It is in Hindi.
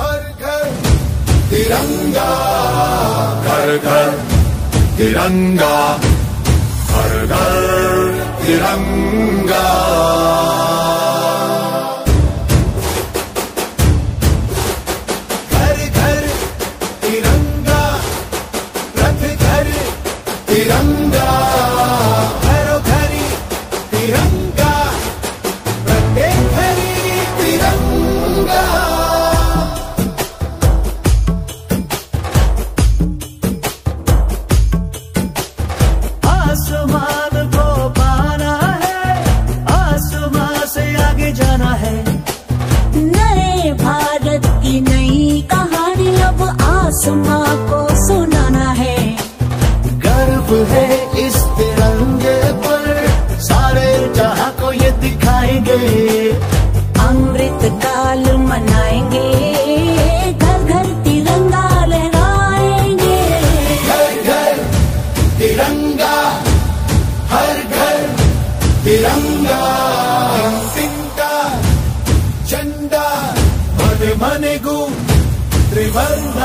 हर घर तिरंगा घर घर तिरंगा, हर घर तिरंगा। घर घर तिरंगा, रथ घर तिरंगा, घरो घरी तिरंगा। जाना है। नए भारत की नई कहानी अब आसमां को सुनाना है। गर्व है इस तिरंगे पर सारे जहाँ को ये दिखाएँगे। अमृत काल मनाएँगे घर घर तिरंगा लहराएँगे। घर घर तिरंगा हर घर तिरंगा। ಮನೆಗೂ ತ್ರಿವರ್ಣ